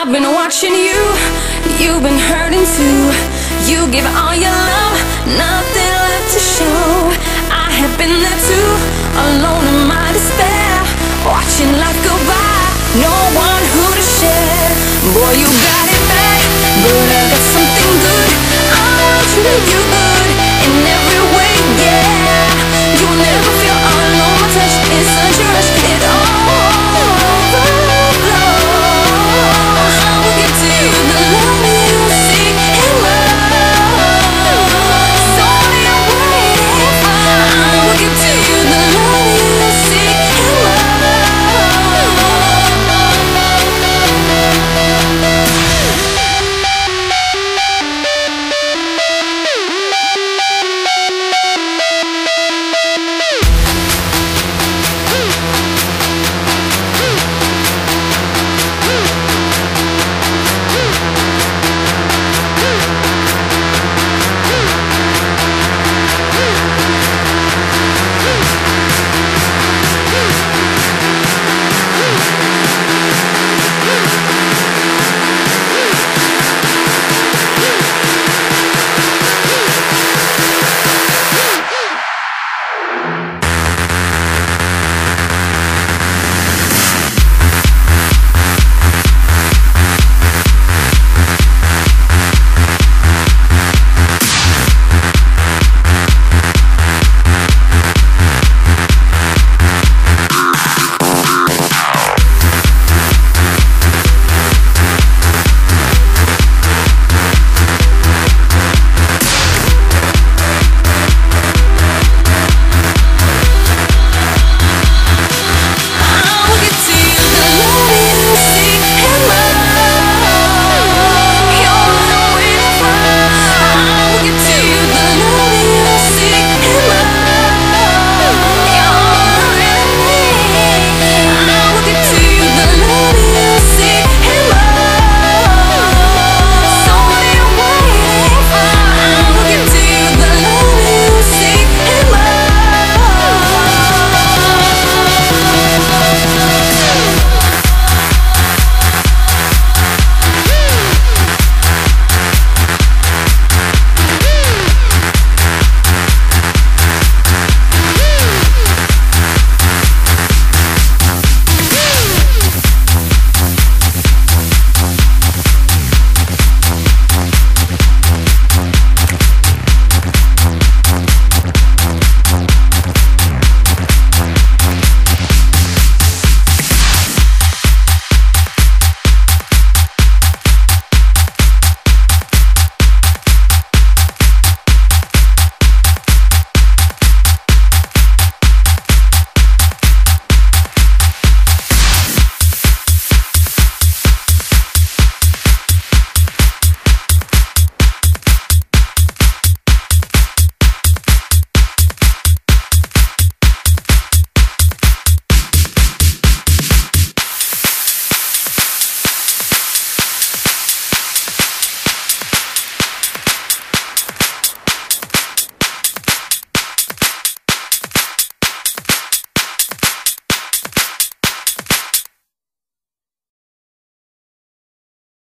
I've been watching you, you've been hurting too. You give all your love, nothing left to show. I have been there too, alone in my despair. Watching life go by, no one who to share. Boy, you got it bad, but I got something good. I want you to do